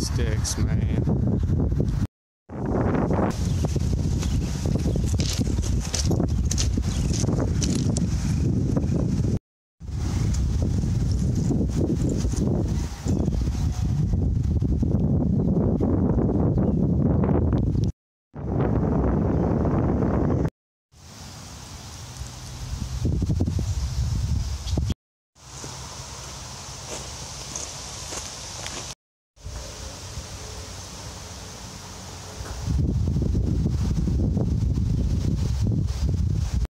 sticks, man.